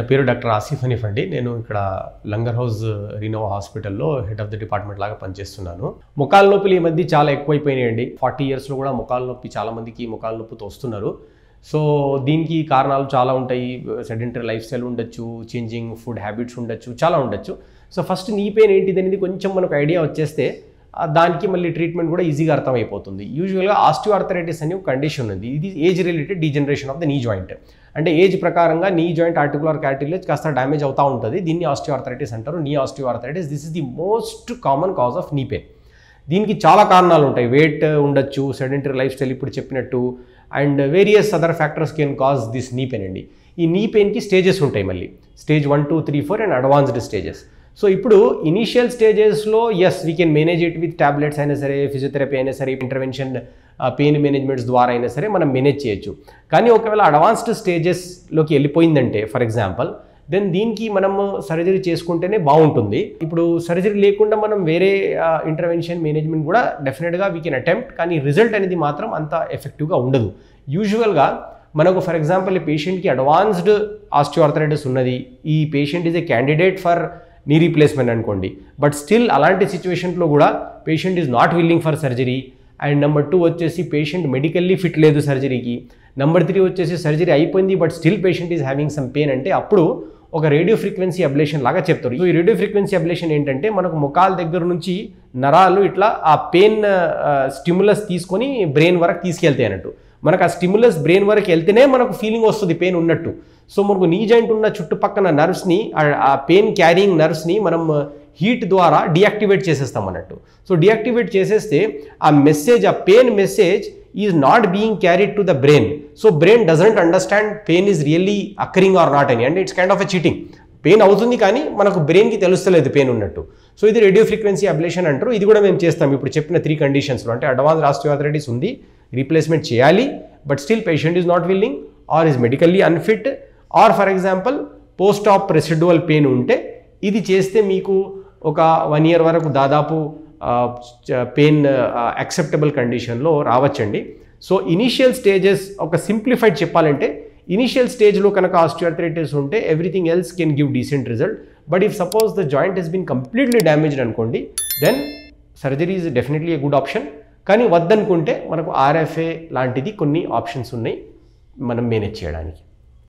నా పేరు డాక్టర్ ఆసిఫ్ హనీఫ్ అండి. నేను ఇక్కడ లంగర్ హౌస్ రినోవా హాస్పిటల్లో హెడ్ ఆఫ్ ద డిపార్ట్మెంట్ లాగా పనిచేస్తున్నాను. ముఖాల నొప్పులు ఈ మధ్య చాలా ఎక్కువైపోయినాయండి. ఫార్టీ ఇయర్స్లో కూడా ముఖాల నొప్పి చాలామందికి ముఖాల నొప్పితో వస్తున్నారు సో దీనికి కారణాలు చాలా ఉంటాయి. సెడెంటరీ లైఫ్ స్టైల్ ఉండొచ్చు చేంజింగ్ ఫుడ్ హ్యాబిట్స్ ఉండొచ్చు చాలా ఉండొచ్చు. సో ఫస్ట్ నీ పెయిన్ ఏంటిది అనేది కొంచెం మనకు ఐడియా వచ్చేస్తే దానికి మళ్ళీ ట్రీట్మెంట్ కూడా ఈజీగా అర్థమైపోతుంది. యూజువల్గా ఆస్టియోఆర్థరైటిస్ అనే ఒక కండిషన్ ఉంది. ఇది age related degeneration of the knee joint. అంటే ఏజ్ ప్రకారంగా నీ జాయింట్ ఆర్టికులర్ క్యాటిలేజ్ కాస్త డ్యామేజ్ అవుతూ ఉంటుంది. దీన్ని ఆస్టియోఆర్థరైటిస్ అంటారు. Knee osteoarthritis this is the most common cause of knee pain దీనికి చాలా కారణాలు ఉంటాయి. వెయిట్ ఉండొచ్చు సెడెంటరీ లైఫ్ స్టైల్ ఇప్పుడు చెప్పినట్టు and various other factors can cause this knee pain అండి. ఈ నీ పెయిన్కి స్టేజెస్ ఉంటాయి మళ్ళీ. Stage one two three four and advanced stages so ఇప్పుడు ఇనీషియల్ స్టేజెస్లో as we can manage it with tablets అయినా సరే ఫిజియోథెరపీ అయినా సరే ఇంటర్వెన్షన్ పెయిన్ మేనేజ్మెంట్స్ ద్వారా అయినా సరే మనం మేనేజ్ చేయొచ్చు. కానీ ఒకవేళ అడ్వాన్స్డ్ స్టేజెస్లోకి వెళ్ళిపోయిందంటే ఫర్ ఎగ్జాంపుల్ దెన్ దీనికి మనం సర్జరీ చేసుకుంటేనే బాగుంటుంది. ఇప్పుడు సర్జరీ లేకుండా మనం వేరే ఇంటర్వెన్షన్ మేనేజ్మెంట్ కూడా డెఫినెట్గా వీ కెన్ అటెంప్ట్ కానీ రిజల్ట్ అనేది మాత్రం అంత ఎఫెక్టివ్గా ఉండదు. యూజువల్గా మనకు ఫర్ ఎగ్జాంపుల్ ఈ పేషెంట్కి అడ్వాన్స్డ్ ఆస్టియోఆర్థరైటిస్ ఉన్నది. ఈ patient is a candidate for knee replacement అనుకోండి. బట్ స్టిల్ అలాంటి సిచ్యువేషన్లో కూడా patient is not willing for surgery and number two వచ్చేసి పేషెంట్ మెడికల్లీ ఫిట్ లేదు సర్జరీకి నెంబర్ త్రీ వచ్చేసి సర్జరీ అయిపోయింది but still patient is having some pain అంటే అప్పుడు ఒక రేడియో ఫ్రీక్వెన్సీ అబ్లేషన్ లాగా చెప్తారు. ఈ రేడియో ఫ్రీక్వెన్సీ అబ్లేషన్ ఏంటంటే మనకు ముఖాల దగ్గర నుంచి నరాలు ఇట్లా ఆ పెయిన్ స్టిములస్ తీసుకొని బ్రెయిన్ వరకు తీసుకెళ్తాయి అన్నట్టు. మనకు ఆ స్టిమ్యులస్ బ్రెయిన్ వరకు వెళ్తేనే మనకు ఫీలింగ్ వస్తుంది పెయిన్ ఉన్నట్టు. సో మనకు నీ జాయింట్ ఉన్న చుట్టుపక్కన నర్వ్స్ని ఆ పెయిన్ క్యారింగ్ నర్వ్స్ని మనం హీట్ ద్వారా డియాక్టివేట్ చేసేస్తాం అన్నట్టు. సో డియాక్టివేట్ చేసేస్తే ఆ మెసేజ్ ఆ pain message is not being carried to the brain so brain doesn't understand pain is really occurring or not అని. అంటే it's kind of a cheating pain అవుతుంది కానీ మనకు బ్రెయిన్కి తెలుస్తలేదు పెయిన్ ఉన్నట్టు. సో ఇది రేడియో ఫ్రీక్వెన్సీ అబ్లేషన్ అంటారు. ఇది కూడా మేము చేస్తాం. ఇప్పుడు చెప్పిన త్రీ కండిషన్స్లో అంటే అడ్వాన్స్ ఆస్టియోఆర్థరైటిస్ ఉంది రీప్లేస్మెంట్ చేయాలి but still patient is not willing or is medically unfit or for example post op residual pain ఉంటే ఇది చేస్తే మీకు ఒక వన్ ఇయర్ వరకు దాదాపు పెయిన్ యాక్సెప్టబుల్ కండిషన్లో రావచ్చండి. సో ఇనీషియల్ స్టేజెస్ ఒక సింప్లిఫైడ్ చెప్పాలంటే ఇనీషియల్ స్టేజ్లో కనుక ఆస్టియోథరైటిస్ ఉంటే everything else can give decent result but if suppose the joint has been completely damaged అనుకోండి then surgery is definitely a good option కానీ వద్దనుకుంటే మనకు ఆర్ఎఫ్ఏ లాంటిది కొన్ని ఆప్షన్స్ ఉన్నాయి మనం మేనేజ్ చేయడానికి.